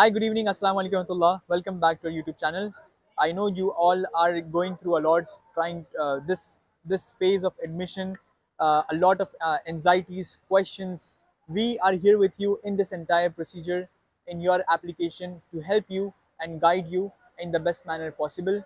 Hi, good evening. Assalamu alaikum warahmatullah. Welcome back to our YouTube channel. I know you all are going through a lot, trying uh, this this phase of admission, uh, a lot of uh, anxieties, questions. We are here with you in this entire procedure in your application to help you and guide you in the best manner possible.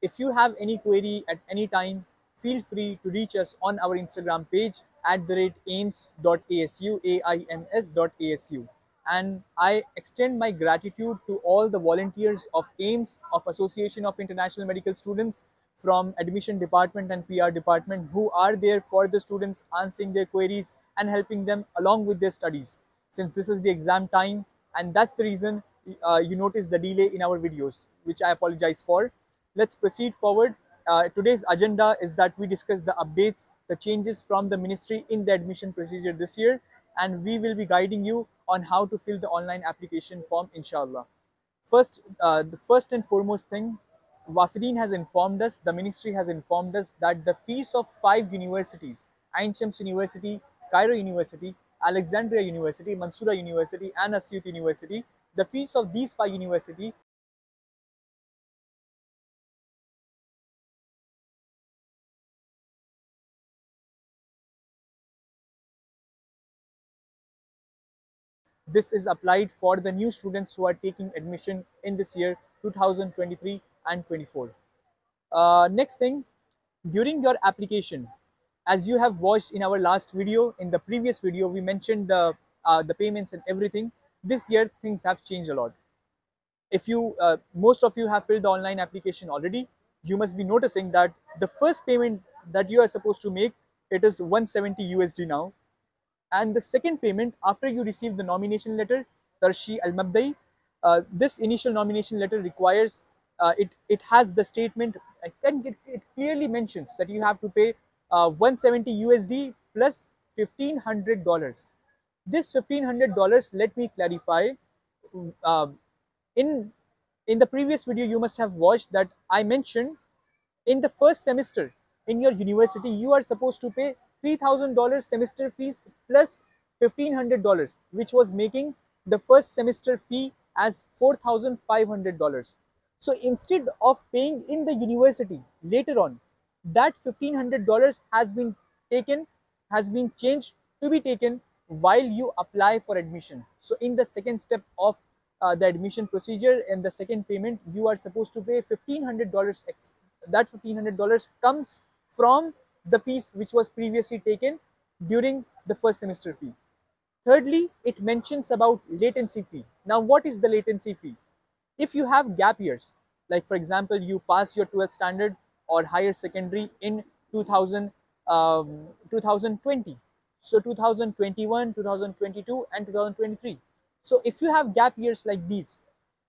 If you have any query at any time, feel free to reach us on our Instagram page at the rate aims.asu, A-I-M-S.asu. And I extend my gratitude to all the volunteers of AIMS, of Association of International Medical Students, from admission department and PR department who are there for the students answering their queries and helping them along with their studies. Since this is the exam time and that's the reason uh, you notice the delay in our videos, which I apologize for. Let's proceed forward. Uh, today's agenda is that we discuss the updates, the changes from the ministry in the admission procedure this year, and we will be guiding you on how to fill the online application form, inshallah. First, uh, the first and foremost thing, Wafideen has informed us, the ministry has informed us that the fees of five universities, Ain Shams University, Cairo University, Alexandria University, Mansoura University, and Asyut University, the fees of these five universities this is applied for the new students who are taking admission in this year 2023 and 24 uh, next thing during your application as you have watched in our last video in the previous video we mentioned the uh, the payments and everything. This year things have changed a lot. If you uh, most of you have filled the online application already you must be noticing that the first payment that you are supposed to make it is 170 usd now and the second payment after you receive the nomination letter tarshi al mabdai uh, this initial nomination letter requires uh, it it has the statement and it, it clearly mentions that you have to pay uh, 170 usd plus 1500 dollars. This 1500 dollars let me clarify uh, in in the previous video you must have watched that i mentioned in the first semester in your university you are supposed to pay $3000 semester fees plus $1500 which was making the first semester fee as $4500 so instead of paying in the university later on that $1500 has been taken has been changed to be taken while you apply for admission. So in the second step of uh, the admission procedure and the second payment you are supposed to pay $1500 that $1500 comes from the fees which was previously taken during the first semester fee. Thirdly, it mentions about latency fee. Now, what is the latency fee? If you have gap years, like for example, you pass your 12th standard or higher secondary in 2000, um, 2020, so 2021, 2022 and 2023. So if you have gap years like these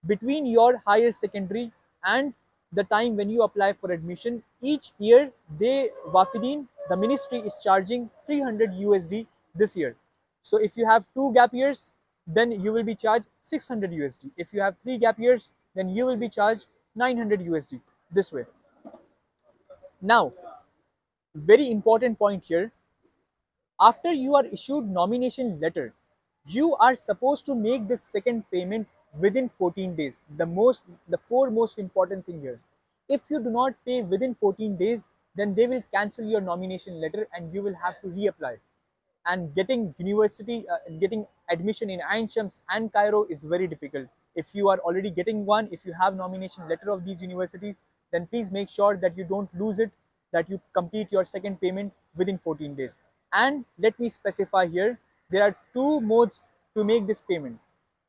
between your higher secondary and the time when you apply for admission each year they wafidin the ministry is charging 300 usd this year. So if you have two gap years then you will be charged 600 usd if you have three gap years then you will be charged 900 usd this way. Now very important point here. After you are issued nomination letter you are supposed to make this second payment within 14 days. The most the four most important thing here. If you do not pay within 14 days then they will cancel your nomination letter and you will have to reapply. And getting university uh, getting admission in Ain Shams and Cairo is very difficult. If you are already getting one if you have nomination letter of these universities then please make sure that you don't lose it that you complete your second payment within 14 days. And let me specify here there are two modes to make this payment.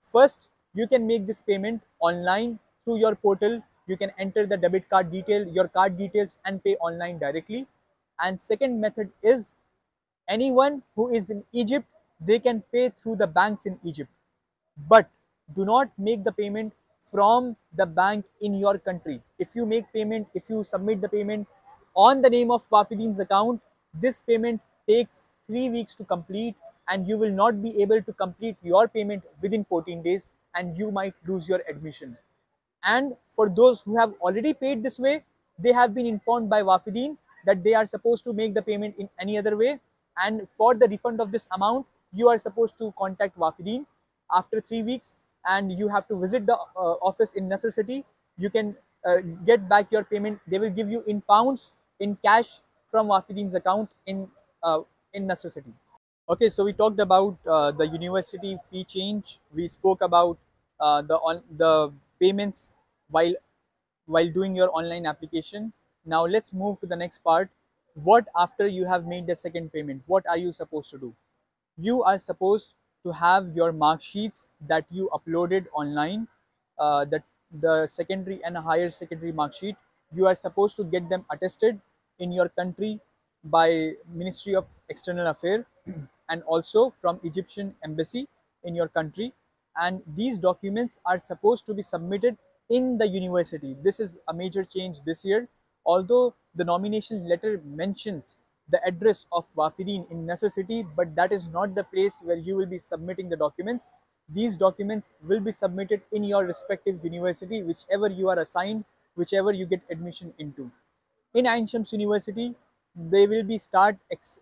First you can make this payment online through your portal. You can enter the debit card detail your card details and pay online directly. And second method is anyone who is in egypt they can pay through the banks in egypt. But do not make the payment from the bank in your country. If you make payment if you submit the payment on the name of wafideen's account this payment takes 3 weeks to complete and you will not be able to complete your payment within 14 days and you might lose your admission and for those who have already paid this way they have been informed by wafideen that they are supposed to make the payment in any other way and for the refund of this amount you are supposed to contact wafideen after three weeks and you have to visit the uh, office in Nasser City, you can uh, get back your payment. They will give you in pounds, in cash from Wafideen's account in uh, in Nasser City. Okay, so we talked about uh, the university fee change. We spoke about uh, the on the payments while while doing your online application. Now let's move to the next part. What after you have made the second payment? What are you supposed to do? You are supposed to have your mark sheets that you uploaded online, uh, that the secondary and higher secondary mark sheet. You are supposed to get them attested in your country by Ministry of External Affairs and also from Egyptian embassy in your country and these documents are supposed to be submitted in the university. This is a major change this year. Although the nomination letter mentions the address of Wafideen in Nasser City, but that is not the place where you will be submitting the documents. These documents will be submitted in your respective university, whichever you are assigned, whichever you get admission into. In Ain Shams University, they will be start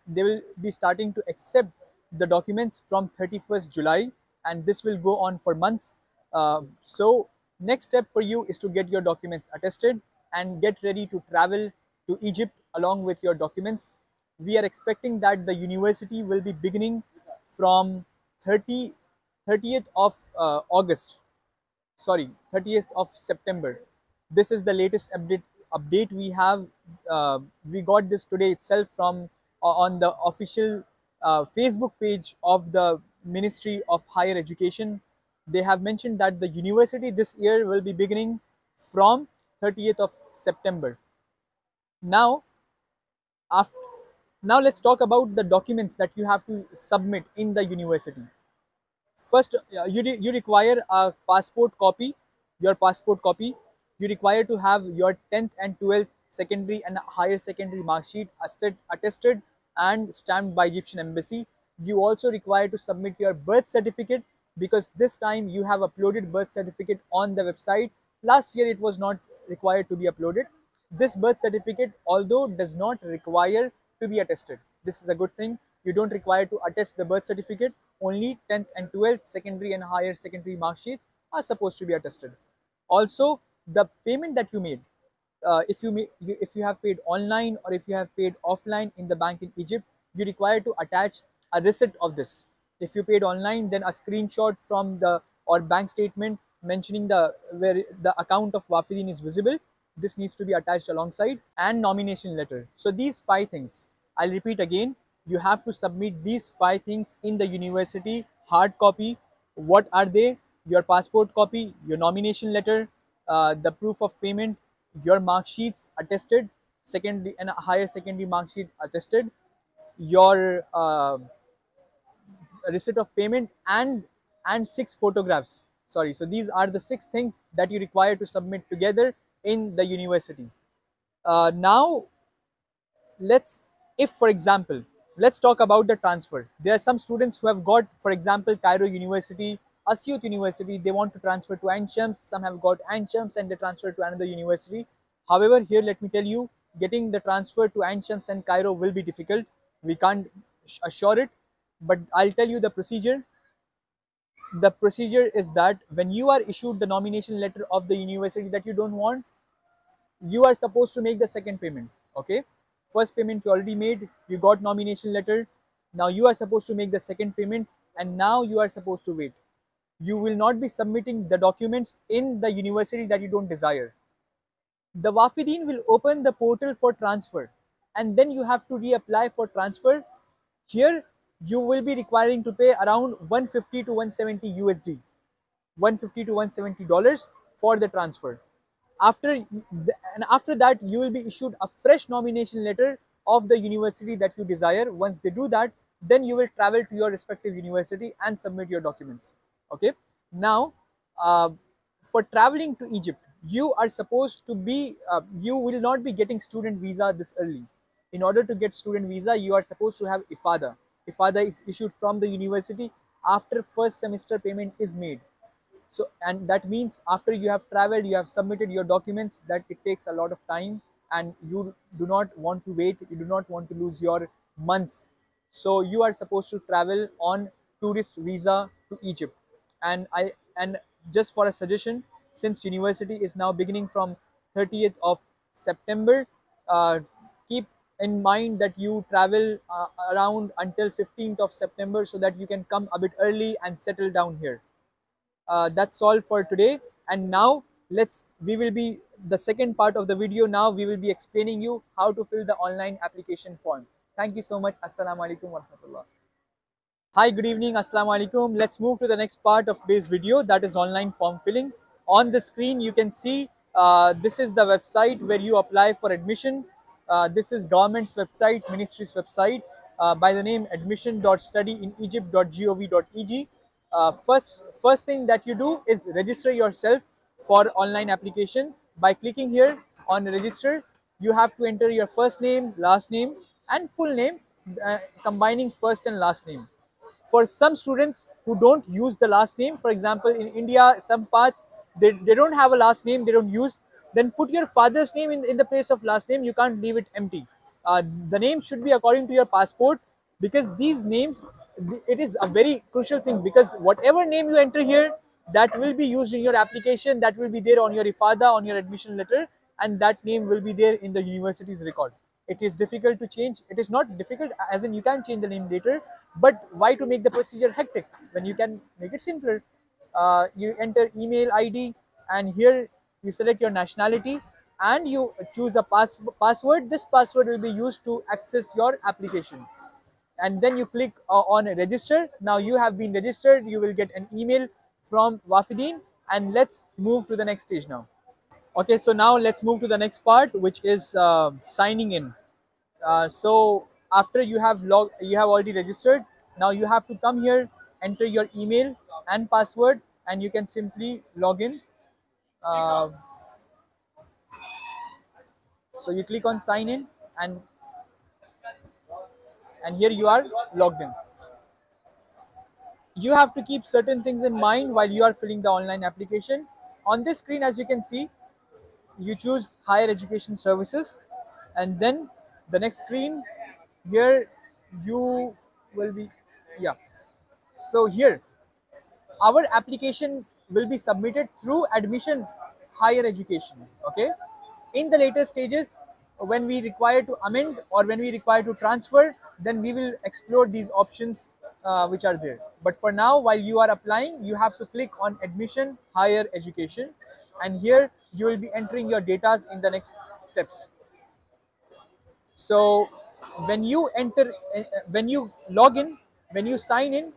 they will be starting to accept the documents from 31st July and this will go on for months. Uh, so next step for you is to get your documents attested and get ready to travel to Egypt along with your documents. We are expecting that the university will be beginning from 30, 30th of uh, August, sorry, 30th of September. This is the latest update update we have. Uh, we got this today itself from uh, on the official uh, Facebook page of the Ministry of Higher Education. They have mentioned that the university this year will be beginning from 30th of September. Now, after, now let's talk about the documents that you have to submit in the university. First, uh, you, you require a passport copy, your passport copy. You require to have your 10th and 12th secondary and higher secondary mark sheet attested and stamped by Egyptian embassy. You also require to submit your birth certificate because this time you have uploaded birth certificate on the website. Last year it was not required to be uploaded. This birth certificate although does not require to be attested. This is a good thing. You don't require to attest the birth certificate. Only 10th and 12th secondary and higher secondary mark sheets are supposed to be attested. Also, the payment that you made, uh, if you if you have paid online or if you have paid offline in the bank in Egypt, you require to attach a receipt of this. If you paid online, then a screenshot from the or bank statement mentioning the where the account of Wafideen is visible. This needs to be attached alongside and nomination letter. So these five things, I'll repeat again. You have to submit these five things in the university hard copy. What are they? Your passport copy, your nomination letter, uh, the proof of payment, your mark sheets attested, secondary and higher secondary mark sheet attested, your uh, receipt of payment and and six photographs. Sorry, so these are the six things that you require to submit together in the university. Uh, now, let's if for example, let's talk about the transfer. There are some students who have got, for example, Cairo University Asyut University, they want to transfer to Ain Shams. Some have got Ain Shams and they transfer to another university. However, here let me tell you, getting the transfer to Ain Shams and Cairo will be difficult. We can't assure it, but I'll tell you the procedure. The procedure is that when you are issued the nomination letter of the university that you don't want, you are supposed to make the second payment. Okay, first payment you already made, you got nomination letter. Now you are supposed to make the second payment, and now you are supposed to wait you will not be submitting the documents in the university that you don't desire. The Wafideen will open the portal for transfer and then you have to reapply for transfer. Here you will be requiring to pay around 150 to 170 USD, 150 to 170 dollars for the transfer. After and after that you will be issued a fresh nomination letter of the university that you desire. Once they do that, then you will travel to your respective university and submit your documents okay? Now uh, for traveling to egypt you are supposed to be uh, you will not be getting student visa this early. In order to get student visa you are supposed to have ifada. Ifada is issued from the university after first semester payment is made. So and that means after you have traveled you have submitted your documents that it takes a lot of time and you do not want to wait you do not want to lose your months. So you are supposed to travel on tourist visa to egypt and I and just for a suggestion, since university is now beginning from 30th of September, uh, keep in mind that you travel uh, around until 15th of September so that you can come a bit early and settle down here. Uh, that's all for today. And now let's, we will be, the second part of the video now, we will be explaining you how to fill the online application form. Thank you so much. Assalamu alaikum wa rahmatullah. Hi, good evening. Assalamu alaikum. Let's move to the next part of today's video that is online form filling. On the screen, you can see uh, this is the website where you apply for admission. Uh, this is government's website, ministry's website uh, by the name admission.studyinegypt.gov.eg. Uh, first, first thing that you do is register yourself for online application by clicking here on register. You have to enter your first name, last name and full name uh, combining first and last name. For some students who don't use the last name, for example, in India, some parts, they, they don't have a last name, they don't use, then put your father's name in, in the place of last name, you can't leave it empty. Uh, the name should be according to your passport because these names, it is a very crucial thing because whatever name you enter here, that will be used in your application, that will be there on your ifada, on your admission letter, and that name will be there in the university's record. It is difficult to change. It is not difficult as in you can change the name later, but why to make the procedure hectic when you can make it simpler? Uh, you enter email ID and here you select your nationality and you choose a pass password. This password will be used to access your application and then you click uh, on register. Now you have been registered. You will get an email from Wafidin and let's move to the next stage now. Okay, so now let's move to the next part, which is uh, signing in. Uh, so after you have log, you have already registered. Now you have to come here, enter your email and password, and you can simply log in. Uh, so you click on sign in, and and here you are logged in you have to keep certain things in mind while you are filling the online application. On this screen, as you can see, you choose higher education services and then the next screen here you will be yeah. So here our application will be submitted through admission higher education okay? In the later stages when we require to amend or when we require to transfer then we will explore these options uh, which are there. But for now, while you are applying, you have to click on admission higher education and here you will be entering your data in the next steps. So when you enter, uh, when you log in, when you sign in,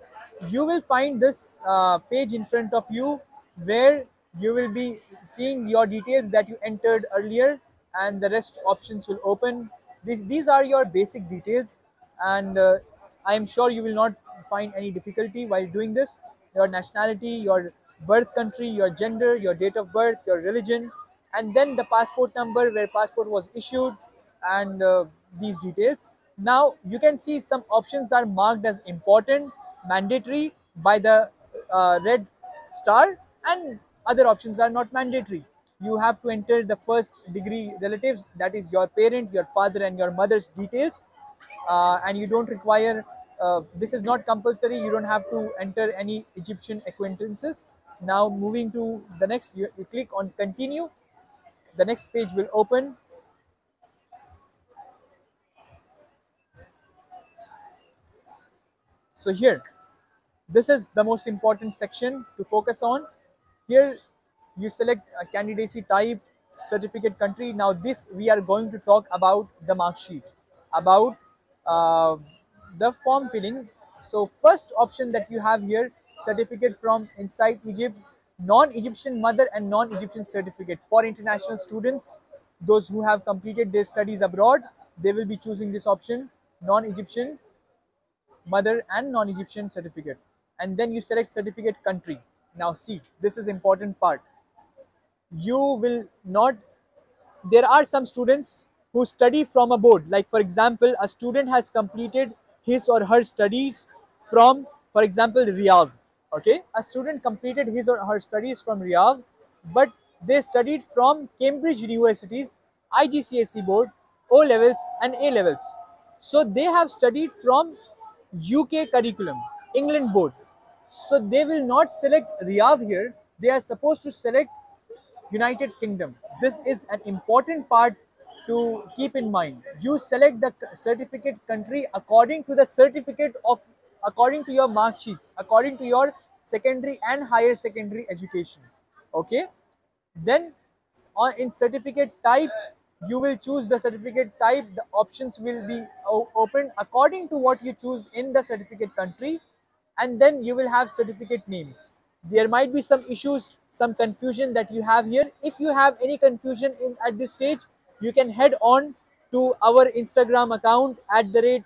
you will find this uh, page in front of you where you will be seeing your details that you entered earlier and the rest options will open. These, these are your basic details and uh, I am sure you will not find any difficulty while doing this. Your nationality, your birth country, your gender, your date of birth, your religion, and then the passport number where passport was issued and uh, these details. Now you can see some options are marked as important, mandatory by the uh, red star and other options are not mandatory. You have to enter the first degree relatives that is your parent, your father and your mother's details uh, and you don't require uh, this is not compulsory you don't have to enter any Egyptian acquaintances now moving to the next you, you click on continue. The next page will open. So here this is the most important section to focus on. Here you select a candidacy type certificate country. Now this we are going to talk about the mark sheet about uh, the form filling. So first option that you have here, certificate from inside Egypt, non-Egyptian mother and non-Egyptian certificate for international students. Those who have completed their studies abroad, they will be choosing this option, non-Egyptian mother and non-Egyptian certificate. And then you select certificate country. Now see, this is important part. You will not, there are some students who study from a board. Like for example, a student has completed his or her studies from, for example, Riyadh. Okay, a student completed his or her studies from Riyadh, but they studied from Cambridge University's IGCSE board, O levels and A levels. So they have studied from UK curriculum, England board. So they will not select Riyadh here. they are supposed to select United Kingdom. This is an important part to keep in mind. You select the certificate country according to the certificate of, according to your mark sheets, according to your secondary and higher secondary education. Okay. Then uh, in certificate type, you will choose the certificate type. The options will be open according to what you choose in the certificate country. And then you will have certificate names. There might be some issues, some confusion that you have here. If you have any confusion in, at this stage, you can head on to our Instagram account at the rate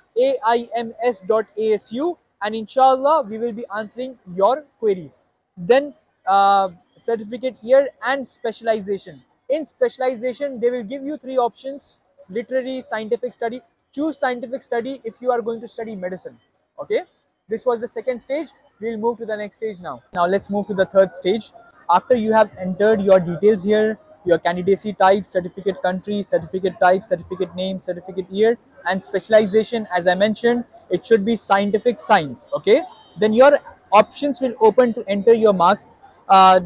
aims.asu and inshallah we will be answering your queries. Then uh, certificate year and specialization. In specialization, they will give you three options, literary, scientific study. Choose scientific study if you are going to study medicine. Okay. This was the second stage. We'll move to the next stage now. Now let's move to the third stage. After you have entered your details here, your candidacy type, certificate country, certificate type, certificate name, certificate year, and specialization, as I mentioned, it should be scientific science. Okay. Then your options will open to enter your marks. Uh,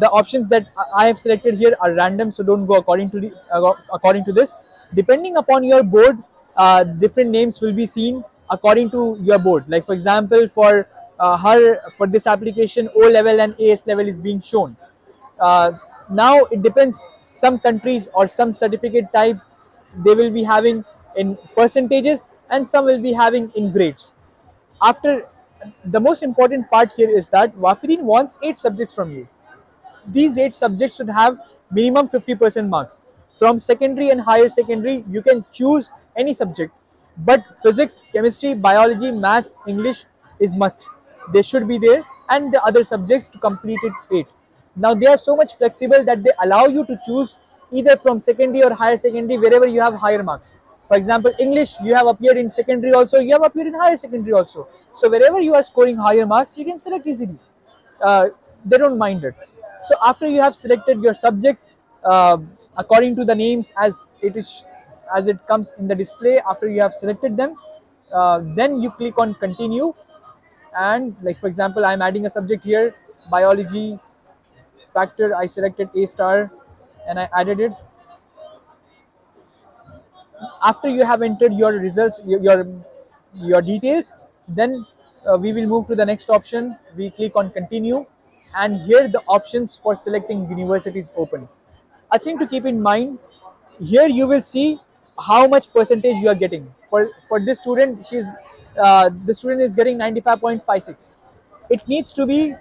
the options that I have selected here are random, so don't go according to the, uh, according to this. Depending upon your board, uh, different names will be seen according to your board. Like for example, for uh, her for this application, O level and AS level is being shown. Now it depends. Some countries or some certificate types they will be having in percentages, and some will be having in grades. After the most important part here is that Wafidin wants eight subjects from you these eight subjects should have minimum 50% marks. From secondary and higher secondary, you can choose any subject, but physics, chemistry, biology, maths, English is must. They should be there and the other subjects to complete it eight. Now they are so much flexible that they allow you to choose either from secondary or higher secondary wherever you have higher marks. For example, English, you have appeared in secondary also, you have appeared in higher secondary also. So wherever you are scoring higher marks, you can select easily. Uh, they don't mind it. So after you have selected your subjects uh, according to the names as it is as it comes in the display after you have selected them uh, then you click on continue and like for example I'm adding a subject here biology factor I selected A star and I added it after you have entered your results your your, details then uh, we will move to the next option we click on continue and here the options for selecting universities open. A thing to keep in mind, here you will see how much percentage you are getting. For, for this student, she's uh, the student is getting 95.56. It needs to be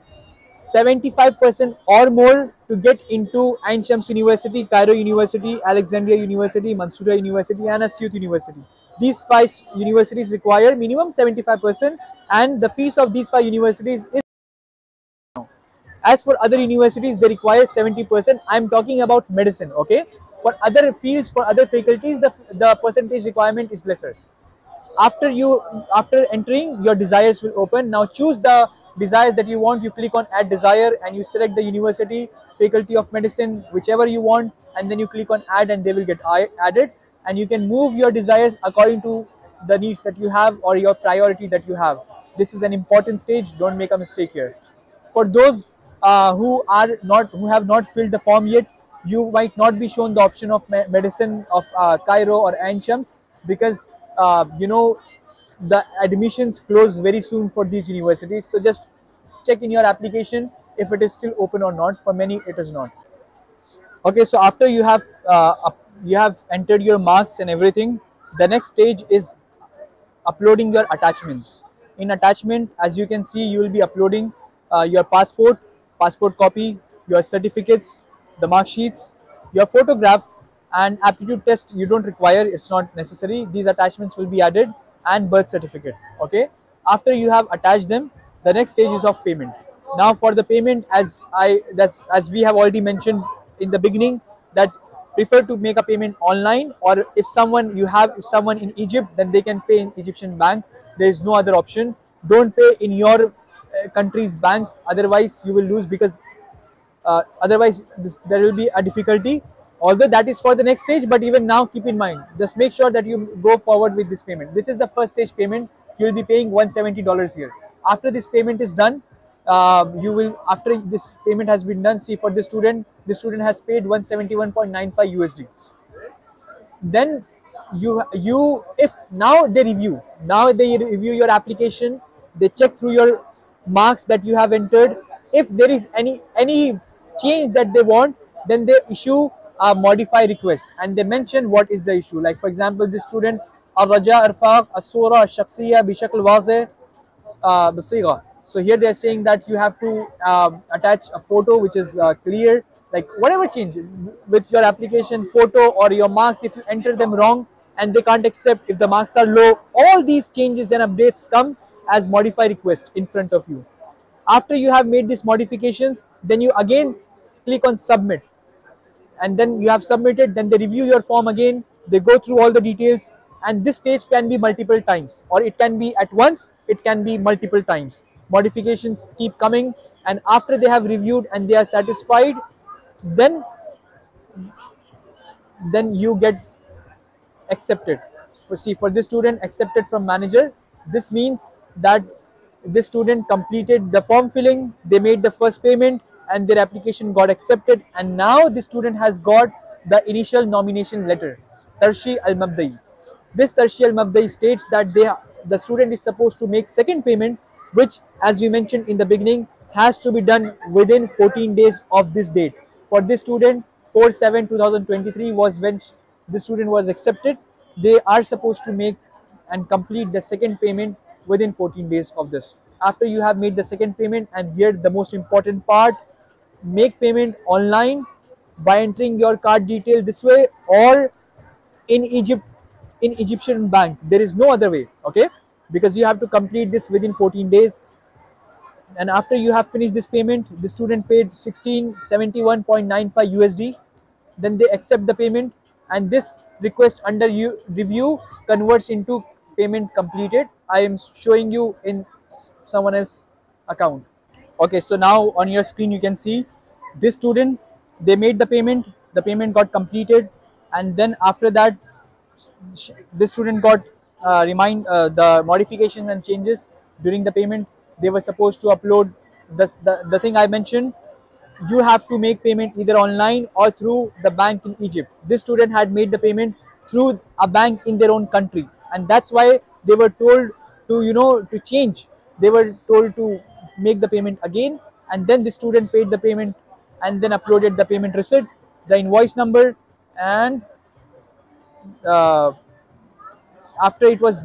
75% or more to get into Ain Shams University, Cairo University, Alexandria University, Mansoura University and Asyut University. These five universities require minimum 75% and the fees of these five universities is as for other universities, they require 70%. I'm talking about medicine, okay? For other fields, for other faculties, the, the percentage requirement is lesser. After you, after entering, your desires will open. Now choose the desires that you want. You click on add desire and you select the university, faculty of medicine, whichever you want. And then you click on add and they will get added. And you can move your desires according to the needs that you have or your priority that you have. This is an important stage. Don't make a mistake here. For those uh, who are not who have not filled the form yet you might not be shown the option of me medicine of uh, Cairo or Ain because uh, you know the admissions close very soon for these universities. So just check in your application if it is still open or not. For many it is not. Okay so after you have uh, you have entered your marks and everything the next stage is uploading your attachments. In attachment as you can see you will be uploading uh, your passport passport copy, your certificates, the mark sheets, your photograph and aptitude test you don't require, it's not necessary. These attachments will be added and birth certificate, okay. After you have attached them, the next stage is of payment. Now for the payment as I that's as we have already mentioned in the beginning that prefer to make a payment online or if someone you have someone in Egypt then they can pay in Egyptian bank. There is no other option. Don't pay in your country's bank otherwise you will lose because uh, otherwise this, there will be a difficulty although that is for the next stage but even now keep in mind just make sure that you go forward with this payment. This is the first stage payment. You will be paying 170 dollars here. After this payment is done uh, you will after this payment has been done see for this student this student has paid 171.95 usd then you you if now they review now they review your application they check through your marks that you have entered. If there is any any change that they want then they issue a modify request and they mention what is the issue like for example this student الرجاء ارفاق الصورة الشخصية بشكل واضح uh, بصيغة so here they are saying that you have to uh, attach a photo which is uh, clear like whatever change with your application photo or your marks if you enter them wrong and they can't accept if the marks are low all these changes and updates come as modify request in front of you after you have made these modifications then you again click on submit and then you have submitted then they review your form again they go through all the details and this stage can be multiple times or it can be at once it can be multiple times. Modifications keep coming and after they have reviewed and they are satisfied then then you get accepted. For see for this student accepted from manager this means that this student completed the form filling they made the first payment and their application got accepted and now the student has got the initial nomination letter tarshi al mabdai this tarshi al mabdai states that they the student is supposed to make second payment which as we mentioned in the beginning has to be done within 14 days of this date. For this student 4 7 2023 was when the student was accepted. They are supposed to make and complete the second payment within 14 days of this. After you have made the second payment and here the most important part make payment online by entering your card detail this way or in egypt in egyptian bank. There is no other way okay? Because you have to complete this within 14 days. And after you have finished this payment the student paid 1671.95 usd then they accept the payment and this request under you review converts into payment completed. I am showing you in someone else account okay so now on your screen you can see this student they made the payment the payment got completed and then after that this student got uh, remind uh, the modifications and changes during the payment. They were supposed to upload this, the, the thing I mentioned. You have to make payment either online or through the bank in Egypt. This student had made the payment through a bank in their own country. And that's why they were told to you know to change. They were told to make the payment again and then the student paid the payment and then uploaded the payment receipt the invoice number and uh, after it was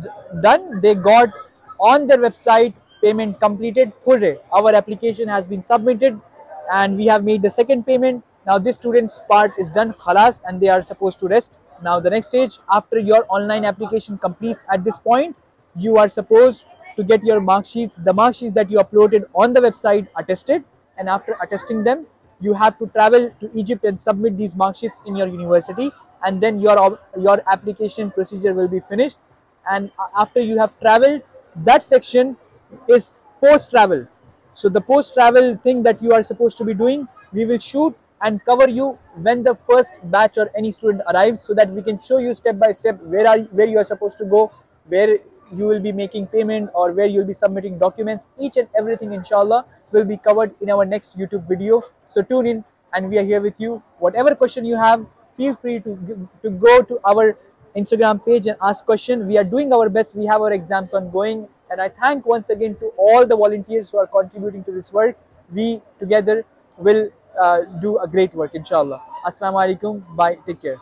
done they got on their website payment completed. Hooray! Our application has been submitted and we have made the second payment. Now this student's part is done khalas and they are supposed to rest. Now the next stage after your online application completes at this point you are supposed to get your mark sheets. The mark sheets that you uploaded on the website attested and after attesting them you have to travel to egypt and submit these mark sheets in your university and then your your application procedure will be finished. And after you have traveled that section is post travel so the post travel thing that you are supposed to be doing we will shoot and cover you when the first batch or any student arrives so that we can show you step by step where are where you are supposed to go where you will be making payment or where you'll be submitting documents each and everything inshallah will be covered in our next youtube video. So tune in and we are here with you. Whatever question you have feel free to to go to our instagram page and ask question. We are doing our best. We have our exams ongoing. And i thank once again to all the volunteers who are contributing to this work. We together will uh, do a great work inshallah. Assalamu alaikum. Bye. Take care